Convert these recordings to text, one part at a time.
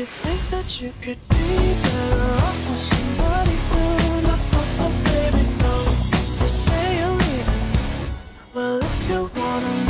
You think that you could be better off with somebody new? Baby. You. Well, if you wanna.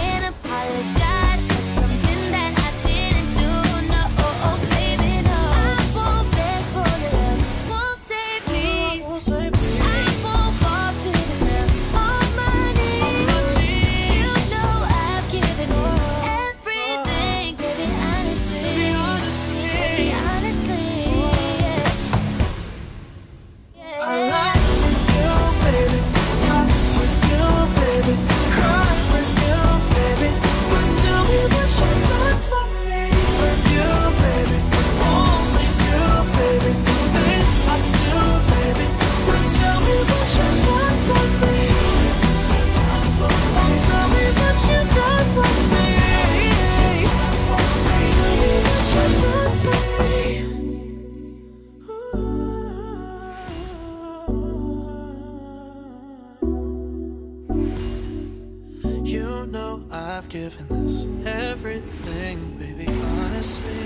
I've given this everything, baby, honestly.